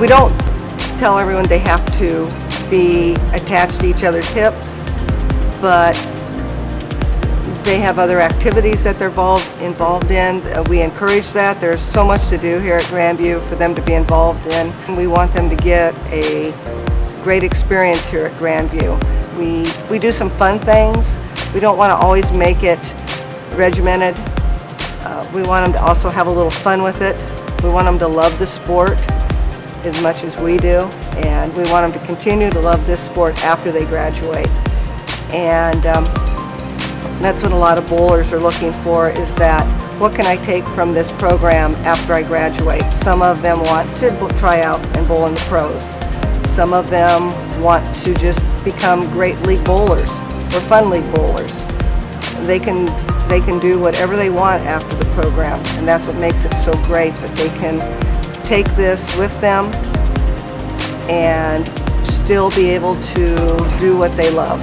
we don't tell everyone they have to be attached to each other's hips, but they have other activities that they're involved, involved in. Uh, we encourage that. There's so much to do here at Grand View for them to be involved in. We want them to get a great experience here at Grand View. We, we do some fun things. We don't want to always make it regimented. Uh, we want them to also have a little fun with it. We want them to love the sport as much as we do, and we want them to continue to love this sport after they graduate. And um, that's what a lot of bowlers are looking for is that what can I take from this program after I graduate? Some of them want to try out and bowl in the pros. Some of them want to just become great league bowlers or fun league bowlers. They can they can do whatever they want after the program and that's what makes it so great that they can take this with them and still be able to do what they love.